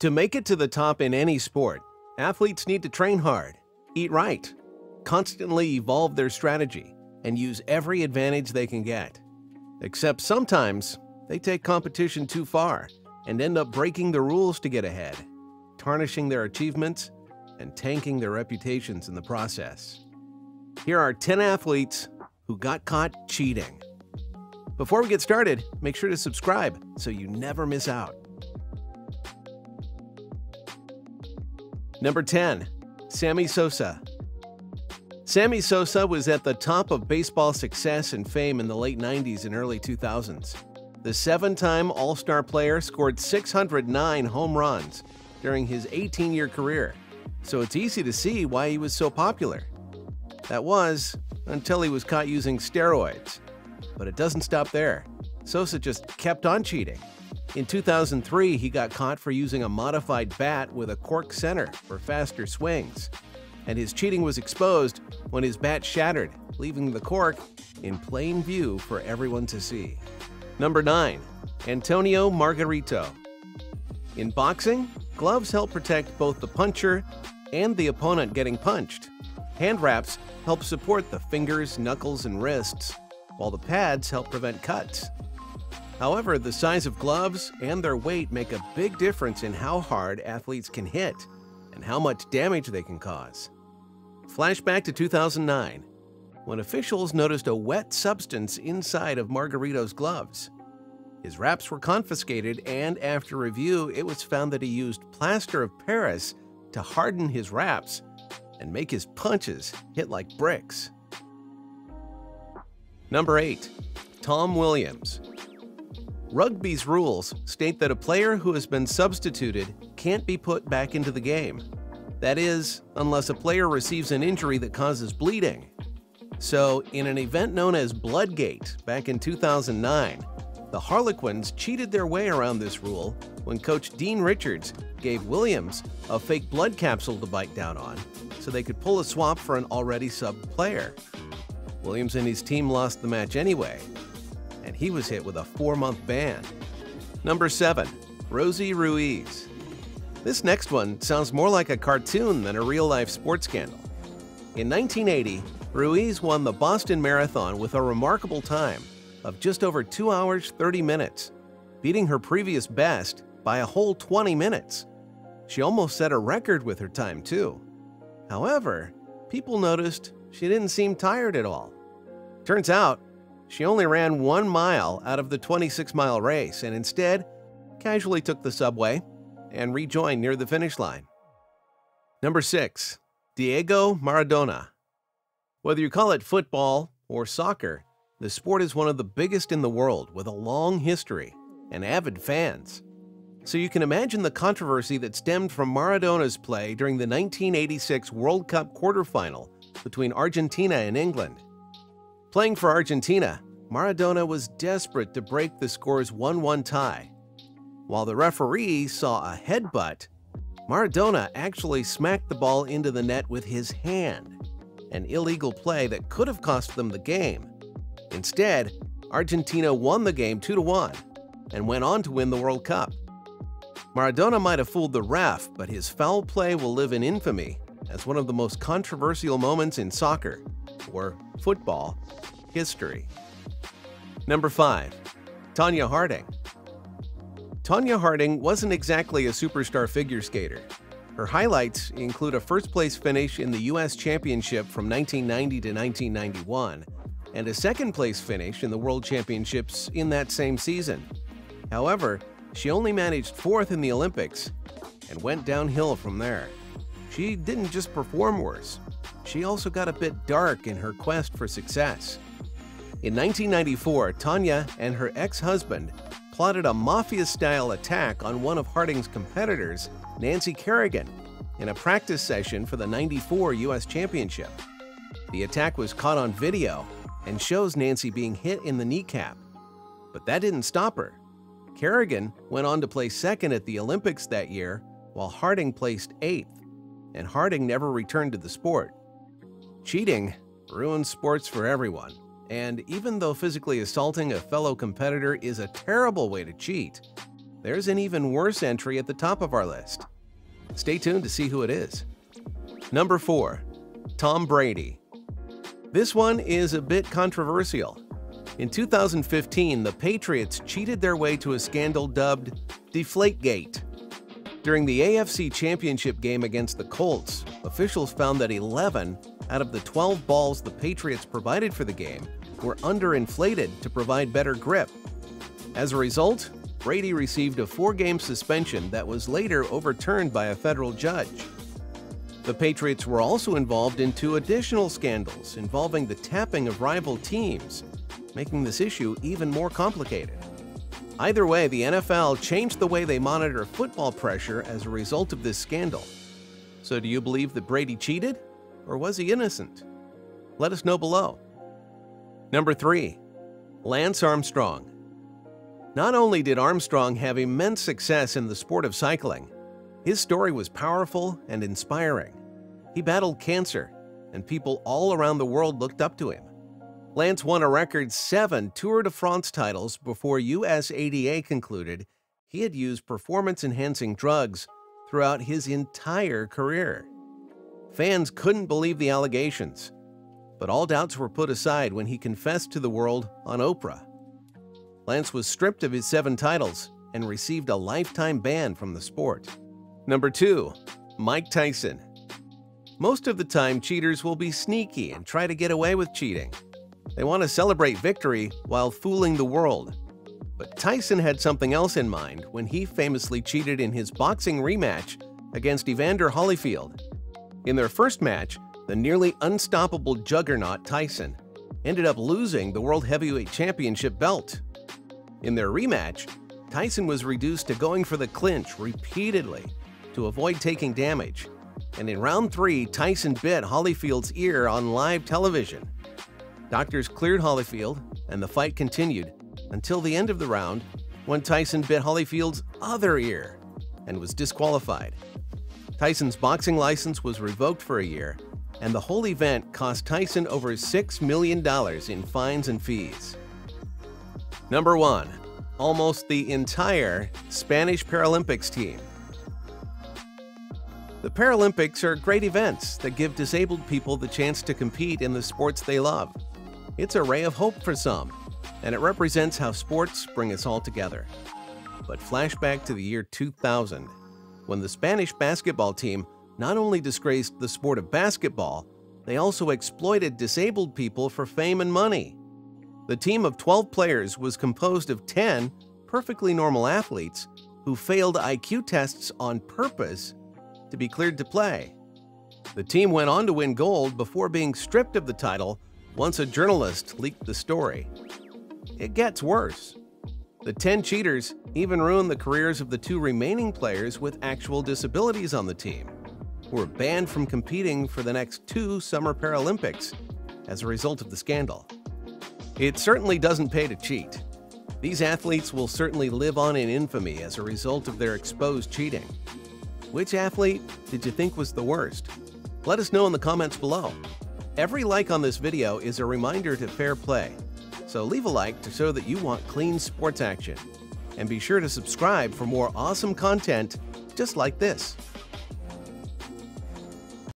To make it to the top in any sport, athletes need to train hard, eat right, constantly evolve their strategy, and use every advantage they can get. Except sometimes, they take competition too far and end up breaking the rules to get ahead, tarnishing their achievements and tanking their reputations in the process. Here are 10 athletes who got caught cheating. Before we get started, make sure to subscribe so you never miss out. Number 10. Sammy Sosa. Sammy Sosa was at the top of baseball success and fame in the late 90s and early 2000s. The seven time All Star player scored 609 home runs during his 18 year career, so it's easy to see why he was so popular. That was until he was caught using steroids. But it doesn't stop there. Sosa just kept on cheating. In 2003, he got caught for using a modified bat with a cork center for faster swings. And his cheating was exposed when his bat shattered, leaving the cork in plain view for everyone to see. Number 9. Antonio Margarito. In boxing, gloves help protect both the puncher and the opponent getting punched. Hand wraps help support the fingers, knuckles, and wrists, while the pads help prevent cuts. However, the size of gloves and their weight make a big difference in how hard athletes can hit and how much damage they can cause. Flashback to 2009, when officials noticed a wet substance inside of Margarito's gloves. His wraps were confiscated, and after review, it was found that he used plaster of Paris to harden his wraps and make his punches hit like bricks. Number 8. Tom Williams Rugby's rules state that a player who has been substituted can't be put back into the game. That is, unless a player receives an injury that causes bleeding. So, in an event known as Bloodgate back in 2009, the Harlequins cheated their way around this rule when coach Dean Richards gave Williams a fake blood capsule to bite down on so they could pull a swap for an already subbed player. Williams and his team lost the match anyway, he was hit with a four month ban. Number 7. Rosie Ruiz. This next one sounds more like a cartoon than a real life sports scandal. In 1980, Ruiz won the Boston Marathon with a remarkable time of just over 2 hours 30 minutes, beating her previous best by a whole 20 minutes. She almost set a record with her time, too. However, people noticed she didn't seem tired at all. Turns out, she only ran one mile out of the 26 mile race and instead casually took the subway and rejoined near the finish line. Number 6. Diego Maradona. Whether you call it football or soccer, the sport is one of the biggest in the world with a long history and avid fans. So you can imagine the controversy that stemmed from Maradona's play during the 1986 World Cup quarterfinal between Argentina and England. Playing for Argentina, Maradona was desperate to break the score's 1 1 tie. While the referee saw a headbutt, Maradona actually smacked the ball into the net with his hand, an illegal play that could have cost them the game. Instead, Argentina won the game 2 1 and went on to win the World Cup. Maradona might have fooled the ref, but his foul play will live in infamy as one of the most controversial moments in soccer, or football, history. Number 5. Tonya Harding. Tonya Harding wasn't exactly a superstar figure skater. Her highlights include a first place finish in the U.S. Championship from 1990 to 1991 and a second place finish in the World Championships in that same season. However, she only managed fourth in the Olympics and went downhill from there. She didn't just perform worse, she also got a bit dark in her quest for success. In 1994, Tonya and her ex husband plotted a mafia style attack on one of Harding's competitors, Nancy Kerrigan, in a practice session for the 94 U.S. Championship. The attack was caught on video and shows Nancy being hit in the kneecap. But that didn't stop her. Kerrigan went on to place second at the Olympics that year, while Harding placed eighth, and Harding never returned to the sport. Cheating ruins sports for everyone, and even though physically assaulting a fellow competitor is a terrible way to cheat, there's an even worse entry at the top of our list. Stay tuned to see who it is. Number 4. Tom Brady. This one is a bit controversial. In 2015, the Patriots cheated their way to a scandal dubbed Deflategate. During the AFC Championship game against the Colts, officials found that 11 out of the 12 balls the Patriots provided for the game were underinflated to provide better grip. As a result, Brady received a four-game suspension that was later overturned by a federal judge. The Patriots were also involved in two additional scandals involving the tapping of rival teams, making this issue even more complicated. Either way, the NFL changed the way they monitor football pressure as a result of this scandal. So do you believe that Brady cheated? Or was he innocent? Let us know below. Number 3. Lance Armstrong Not only did Armstrong have immense success in the sport of cycling, his story was powerful and inspiring. He battled cancer, and people all around the world looked up to him. Lance won a record seven Tour de France titles before USADA concluded he had used performance enhancing drugs throughout his entire career. Fans couldn't believe the allegations, but all doubts were put aside when he confessed to the world on Oprah. Lance was stripped of his seven titles and received a lifetime ban from the sport. Number 2. Mike Tyson Most of the time, cheaters will be sneaky and try to get away with cheating. They want to celebrate victory while fooling the world. But Tyson had something else in mind when he famously cheated in his boxing rematch against Evander Holyfield. In their first match, the nearly unstoppable juggernaut Tyson ended up losing the World Heavyweight Championship belt. In their rematch, Tyson was reduced to going for the clinch repeatedly to avoid taking damage, and in round three, Tyson bit Holyfield's ear on live television. Doctors cleared Holyfield, and the fight continued until the end of the round when Tyson bit Holyfield's other ear and was disqualified. Tyson's boxing license was revoked for a year, and the whole event cost Tyson over $6 million in fines and fees. Number 1. Almost the entire Spanish Paralympics team. The Paralympics are great events that give disabled people the chance to compete in the sports they love. It's a ray of hope for some, and it represents how sports bring us all together. But flashback to the year 2000, when the Spanish basketball team not only disgraced the sport of basketball, they also exploited disabled people for fame and money. The team of 12 players was composed of 10 perfectly normal athletes who failed IQ tests on purpose to be cleared to play. The team went on to win gold before being stripped of the title once a journalist leaked the story. It gets worse. The 10 cheaters even ruined the careers of the two remaining players with actual disabilities on the team, who were banned from competing for the next two Summer Paralympics as a result of the scandal. It certainly doesn't pay to cheat. These athletes will certainly live on in infamy as a result of their exposed cheating. Which athlete did you think was the worst? Let us know in the comments below. Every like on this video is a reminder to fair play, so leave a like to show that you want clean sports action. And be sure to subscribe for more awesome content just like this.